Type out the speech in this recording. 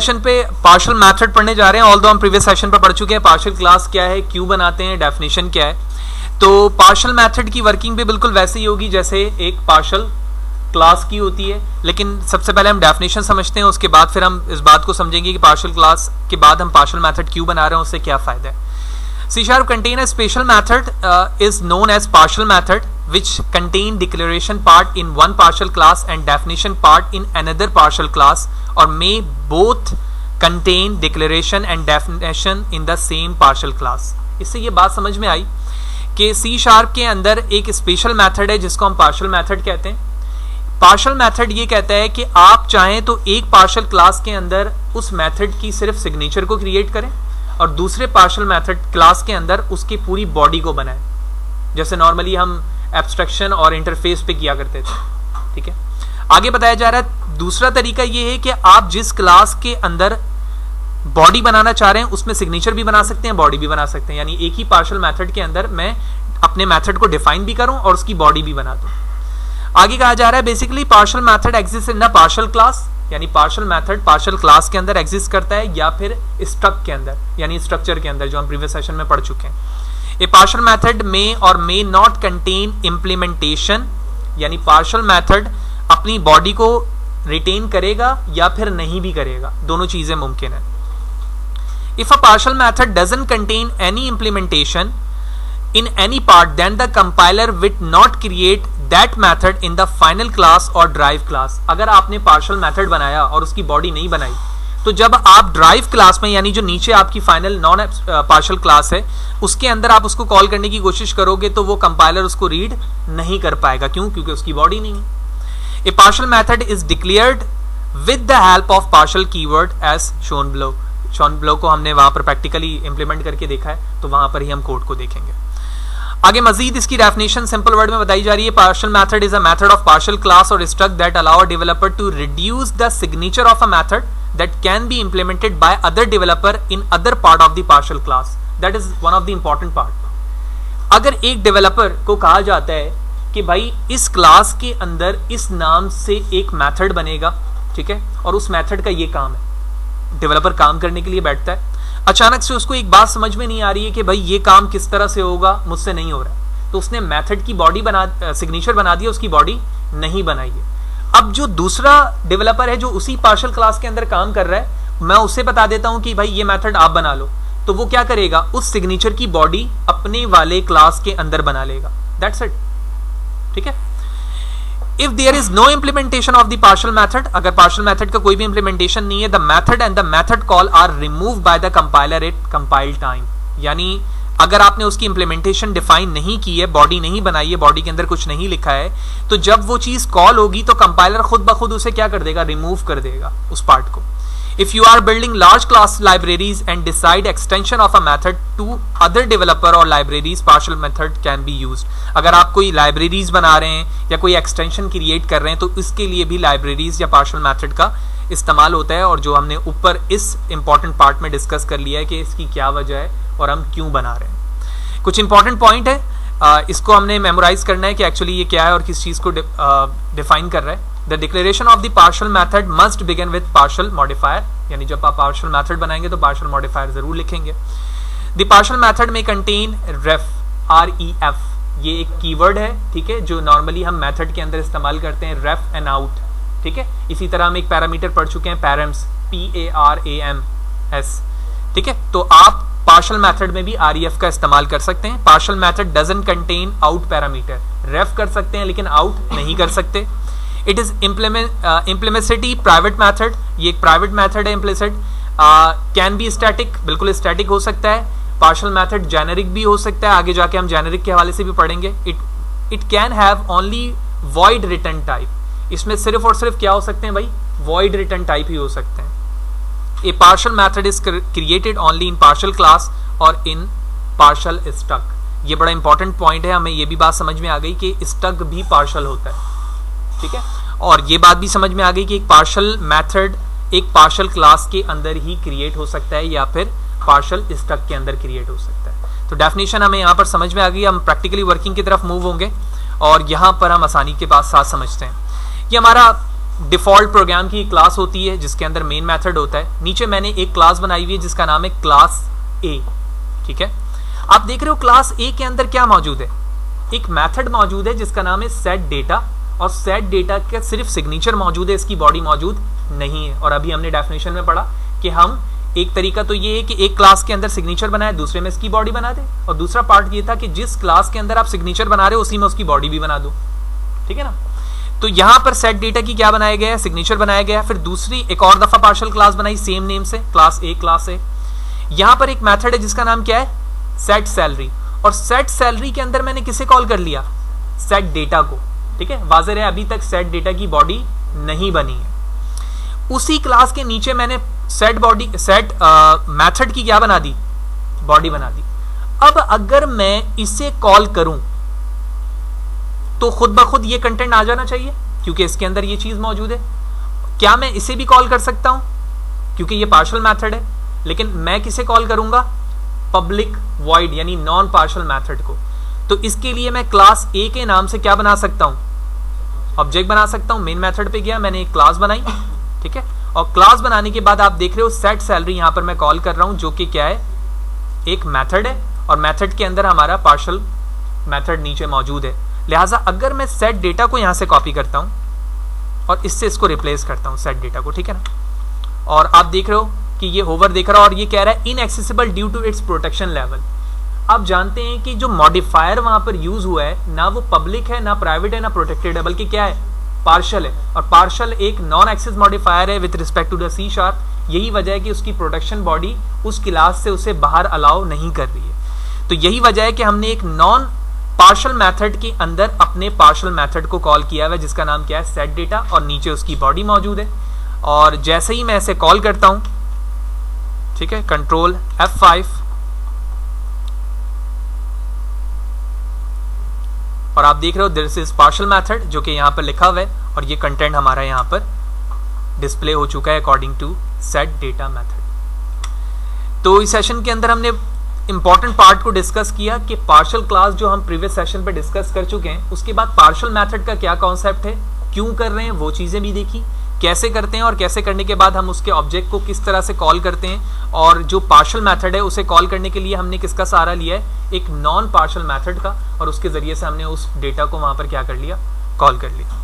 Session पे partial method पढ़ने जा रहे हैं ऑल दो हम प्रीवियस सेशन पर पढ़ चुके हैं पार्शियल क्लास क्या है क्यों बनाते हैं डेफिनेशन क्या है। तो पार्शियल मेथड की वर्किंग भी बिल्कुल वैसे ही होगी जैसे एक पार्शियल क्लास की होती है लेकिन सबसे पहले हम डेफिनेशन समझते हैं उसके बाद फिर हम इस बात को समझेंगे कि पार्शियल क्लास के बाद हम पार्शियल मेथड क्यों बना रहे हैं उससे क्या फ़ायदा है। C sharp contain a special method uh, is known as partial method. Which contain declaration part in one partial class and definition part in another partial class or may both contain declaration and definition in the same partial class इससे ये बात समझ में आई कि C sharp के अंदर एक special method है जिसको हम पार्शियल मेथड कहते हैं पार्शियल मेथड ये कहता है कि आप चाहें तो एक पार्शियल क्लास के अंदर उस मेथड की सिर्फ़ सिग्नेचर को क्रिएट करें और दूसरे पार्शियल मेथड क्लास के अंदर उसकी पूरी बॉडी को बनाएँ जैसे नॉर्मली हम एब्स्ट्रक्शन और इंटरफेस पे किया करते थे। ठीक है? आगे बताया जा रहा है, दूसरा तरीका ये है कि आप जिस क्लास के अंदर बॉडी बनाना चाह रहे हैं, उसमें सिग्नेचर भी बना सकते हैं बॉडी भी बना सकते हैं। यानी एक ही पार्शियल मेथड के अंदर मैं अपने मेथड को डिफाइन भी करूँ और उसकी बॉडी भी बना दूँ। आगे कहा जा रहा है basically partial method exist in the partial class यानी पार्शियल मेथड पार्शियल क्लास के अंदर एग्जिस्ट करता है या फिर स्ट्रक के अंदर, यानी स्ट्रक्चर के अंदर, जो हम प्रीवियस सेशन में पढ़ चुके हैं। ए पार्शियल मेथड मे और मे नॉट कंटेन इंप्लीमेंटेशन यानी पार्शल मेथड अपनी बॉडी को रिटेन करेगा या फिर नहीं भी करेगा। दोनों चीज़ें मुमकिन है। If a partial method doesn't contain any implementation in any part, then the compiler will not create that method in the final class or drive class अगर आपने पार्शल मैथड बनाया और उसकी बॉडी नहीं बनाई तो जब आप ड्राइव क्लास में, यानी जो नीचे आपकी फाइनल नॉन पार्शियल क्लास है, उसके अंदर आप उसको कॉल करने की कोशिश करोगे तो वो कंपाइलर उसको रीड नहीं कर पाएगा। क्यों? क्योंकि उसकी बॉडी नहीं है। A partial method is declared with the help of partial keyword as shown below shown below को हमने वहाँ पर प्रैक्टिकली इंप्लीमेंट करके देखा है तो वहाँ पर ही हम कोड को देखेंगे। आगे मजीद इसकी डेफिनेशन सिंपल वर्ड में बताई जा रही है। Partial method is a method of partial class और struct that allow developer to reduce the signature of a method that can be implemented by other developer in other part of the partial class that is one of the important part अगर एक developer को कहा जाता है कि भाई, इस class के अंदर इस नाम से एक मेथड बनेगा, ठीक है? और उस मेथड का ये काम है। डेवलपर काम करने के लिए बैठता है। अचानक से उसको एक बात समझ में नहीं आ रही है कि भाई, ये काम किस तरह से होगा, मुझसे नहीं हो रहा तो उसने मेथड की बॉडी बना सिग्नेचर बना दिया, उसकी बॉडी नहीं बनाई है। अब जो दूसरा डेवलपर है जो उसी पार्शल क्लास के अंदर काम कर रहा है, मैं उसे बता देता हूँ कि भाई ये मेथड आप बना लो। तो वो क्या करेगा? उस सिग्नेचर की बॉडी अपने वाले क्लास के अंदर बना लेगा। दैट्स इट ठीक है? If there is no implementation of the partial method अगर पार्शियल मेथड का कोई भी इंप्लीमेंटेशन नहीं है the method and the method call are remove by the compiler at compile time यानी अगर आपने उसकी इंप्लीमेंटेशन डिफाइन नहीं की है बॉडी नहीं बनाई है बॉडी के अंदर कुछ नहीं लिखा है तो जब वो चीज़ कॉल होगी तो कंपाइलर खुद ब खुद उसे क्या कर देगा? रिमूव कर देगा उस पार्ट को। If you are building large class libraries and decide extension of a method to other developer और libraries partial method can be use अगर आप कोई लाइब्रेरीज बना रहे हैं या कोई एक्सटेंशन क्रिएट कर रहे हैं तो इसके लिए भी लाइब्रेरीज या पार्शल मैथड का इस्तेमाल होता है और जो हमने ऊपर इस इंपॉर्टेंट पार्ट में डिस्कस कर लिया है कि इसकी क्या वजह है। और हम क्यों बना रहे हैं। कुछ इंपॉर्टेंट पॉइंट है। आ, इसको हमने मेमोराइज करना है कि एक्चुअली ये क्या है और किस चीज़ को डिफाइन कर रहा है। The declaration of the partial method must begin with partial modifier यानी जब आप पार्शियल मेथड बनाएँगे तो पार्शियल मॉडिफायर ज़रूर लिखेंगे। The partial method may contain ref R E F ये एक कीवर्ड है ठीक है जो नॉर्मली हम मेथड के अंदर इस्तेमाल करते हैं रेफ एंड आउट ठीक है। इसी तरह हम एक पैरामीटर पढ़ चुके हैं params P A R A M S ठीक है। तो आप पार्शियल मैथड में भी आर e का इस्तेमाल कर सकते हैं। Partial method doesn't contain out parameter ref कर सकते हैं, लेकिन आउट नहीं कर सकते। It is implicitly private method ये एक प्राइवेट मैथड है इम्प्लिसिट कैन बी स्टैटिक बिल्कुल स्टैटिक हो सकता है। पार्शल मैथड जेनेरिक भी हो सकता है। आगे जाके हम जेनेरिक के हवाले से भी पढ़ेंगे। It it can have only void return type इसमें सिर्फ़ और सिर्फ़ क्या हो सकते हैं भाई? वॉइड रिटर्न टाइप ही हो सकते हैं। A partial method is created only in partial class और इन पार्शल स्टक ये बड़ा इंपॉर्टेंट पॉइंट है, हमें ये भी बात समझ में आ गई कि स्टक भी पार्शल होता है। ठीक है? और ये बात भी समझ में आ गई कि एक पार्शल मेथड एक पार्शल क्लास के अंदर ही क्रिएट हो सकता है या फिर पार्शल स्टक के अंदर क्रिएट हो सकता है। तो डेफिनेशन हमें यहाँ पर समझ में आ गई, हम प्रैक्टिकली वर्किंग की तरफ़ मूव होंगे और यहाँ पर हम आसानी के पास साथ समझते हैं। ये हमारा डिफ़ॉल्ट प्रोग्राम की क्लास होती है, जिसके अंदर मेन मेथड होता है। नीचे मैंने एक क्लास बनाई हुई है, जिसका नाम है क्लास ए ठीक है? आप देख रहे हो क्लास ए के अंदर क्या मौजूद है? एक मेथड मौजूद है, जिसका नाम है सेट डेटा और सेट डेटा का सिर्फ़ सिग्नेचर मौजूद है, इसकी बॉडी मौजूद नहीं है। और अभी हमने डेफिनेशन में पढ़ा कि हम, एक तरीका तो ये है कि एक क्लास के अंदर सिग्नेचर बनाए, दूसरे में इसकी बॉडी बना दे। और दूसरा पार्ट ये था कि जिस क्लास के अंदर आप सिग्नेचर बना रहे हो, उसी में उसकी बॉडी भी बना दो। ठीक है ना? तो यहाँ पर सेट डेटा की क्या बनाया गया है? सिग्नेचर बनाया गया फिर दूसरी एक और दफ़ा पार्शल क्लास बनाई सेम नेम से क्लास ए क्लास ए यहाँ पर एक मेथड है जिसका नाम क्या है? सेट सैलरी और सेट सैलरी के अंदर मैंने किसे कॉल कर लिया? सेट डेटा को। ठीक है? वाजर है, अभी तक सेट डेटा की बॉडी नहीं बनी है। उसी क्लास के नीचे मैंने सेट बॉडी सेट मेथड की क्या बना दी? बॉडी बना दी। अब अगर मैं इसे कॉल करूँ तो खुद ब खुद ये कंटेंट आ जाना चाहिए, क्योंकि इसके अंदर ये चीज़ मौजूद है। क्या मैं इसे भी कॉल कर सकता हूँ? क्योंकि ये पार्शल मैथड है, लेकिन मैं किसे कॉल करूँगा? पब्लिक वाइड यानी नॉन पार्शल मैथड को। तो इसके लिए मैं क्लास ए के नाम से क्या बना सकता हूँ? ऑब्जेक्ट बना सकता हूँ। मेन मेथड पे गया, मैंने एक क्लास बनाई, ठीक है? और क्लास बनाने के बाद आप देख रहे हो सेट सैलरी यहाँ पर मैं कॉल कर रहा हूँ, जो कि क्या है? एक मेथड है, और मेथड के अंदर हमारा पार्शल मेथड नीचे मौजूद है। लिहाजा अगर मैं सेट डेटा को यहाँ से कॉपी करता हूँ और इससे इसको रिप्लेस करता हूँ सेट डेटा को, ठीक है ना? और आप देख रहे हो कि ये होवर देख रहा है और ये कह रहा है inaccessible due to its protection level आप जानते हैं कि जो मॉडिफायर वहाँ पर यूज़ हुआ है, ना वो पब्लिक है, ना प्राइवेट है, ना प्रोटेक्टेड है बल्कि क्या है? पार्शल है। और पार्शल एक नॉन एक्सेस मॉडिफायर है with respect to the C sharp यही वजह है कि उसकी प्रोटेक्शन बॉडी उस क्लास से उसे बाहर अलाउ नहीं कर रही है। तो यही वजह है कि हमने एक नॉन पार्शल मेथड के अंदर अपने पार्शल मेथड को कॉल किया हुआ जिसका नाम क्या है? सेट डेटा और नीचे उसकी बॉडी मौजूद है। और जैसे ही मैं इसे कॉल करता हूँ, ठीक है? कंट्रोल F5 और आप देख रहे हो दिस इज़ पार्शल मेथड जो कि यहाँ पर लिखा हुआ है, और ये कंटेंट हमारा यहाँ पर डिस्प्ले हो चुका है according to set data method तो इस सेशन के अंदर हमने इंपॉर्टेंट पार्ट को डिस्कस किया कि पार्शल क्लास जो हम प्रीवियस सेशन पे डिस्कस कर चुके हैं, उसके बाद पार्शल मेथड का क्या कॉन्सेप्ट है, क्यों कर रहे हैं, वो चीज़ें भी देखी, कैसे करते हैं और कैसे करने के बाद हम उसके ऑब्जेक्ट को किस तरह से कॉल करते हैं, और जो पार्शल मेथड है, उसे कॉल करने के लिए हमने किसका सहारा लिया है, एक नॉन पार्शल मेथड का, और उसके ज़रिए से हमने उस डेटा को वहाँ पर क्या कर लिया कॉल कर लिया।